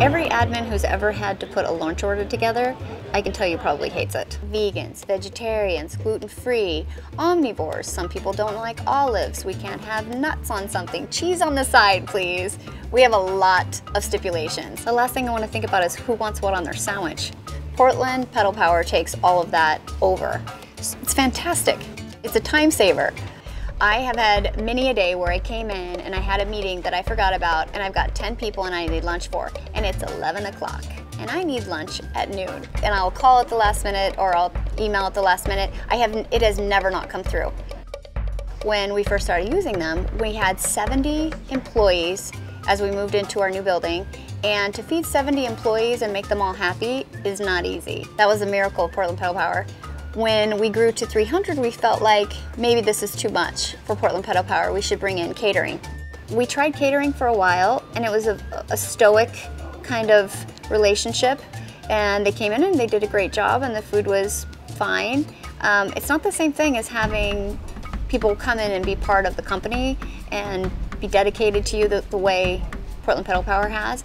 Every admin who's ever had to put a lunch order together, I can tell you probably hates it. Vegans, vegetarians, gluten-free, omnivores. Some people don't like olives. We can't have nuts on something. Cheese on the side, please. We have a lot of stipulations. The last thing I want to think about is who wants what on their sandwich. Portland Pedal Power takes all of that over. It's fantastic. It's a time saver. I have had many a day where I came in and I had a meeting that I forgot about and I've got 10 people and I need lunch for and it's 11 o'clock and I need lunch at noon and I'll call at the last minute or I'll email at the last minute. I have it has never not come through. When we first started using them, we had 70 employees as we moved into our new building and to feed 70 employees and make them all happy is not easy. That was a miracle of Portland Pedal Power. When we grew to 300, we felt like maybe this is too much for Portland Pedal Power. We should bring in catering. We tried catering for a while, and it was a, a stoic kind of relationship. And they came in and they did a great job, and the food was fine. Um, it's not the same thing as having people come in and be part of the company and be dedicated to you the, the way Portland Pedal Power has.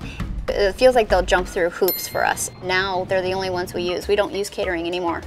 It feels like they'll jump through hoops for us. Now they're the only ones we use. We don't use catering anymore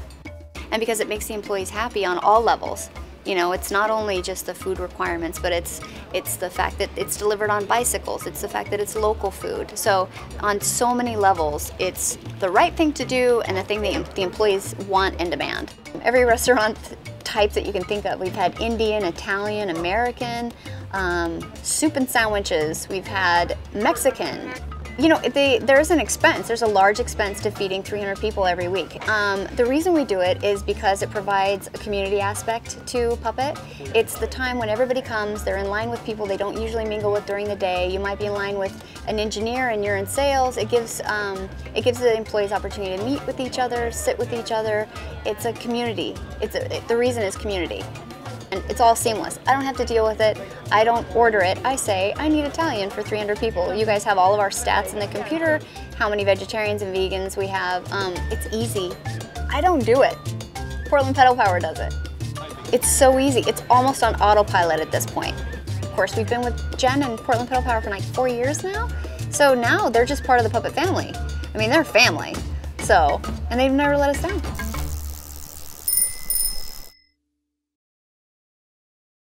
and because it makes the employees happy on all levels. You know, it's not only just the food requirements, but it's it's the fact that it's delivered on bicycles. It's the fact that it's local food. So on so many levels, it's the right thing to do and the thing that the employees want and demand. Every restaurant type that you can think of. We've had Indian, Italian, American, um, soup and sandwiches. We've had Mexican, you know, they, there's an expense. There's a large expense to feeding 300 people every week. Um, the reason we do it is because it provides a community aspect to Puppet. It's the time when everybody comes, they're in line with people they don't usually mingle with during the day. You might be in line with an engineer and you're in sales. It gives, um, it gives the employees opportunity to meet with each other, sit with each other. It's a community. It's a, the reason is community. And it's all seamless. I don't have to deal with it. I don't order it. I say, I need Italian for 300 people. You guys have all of our stats in the computer, how many vegetarians and vegans we have. Um, it's easy. I don't do it. Portland Pedal Power does it. It's so easy. It's almost on autopilot at this point. Of course, we've been with Jen and Portland Pedal Power for like four years now. So now they're just part of the Puppet family. I mean, they're family. So, and they've never let us down.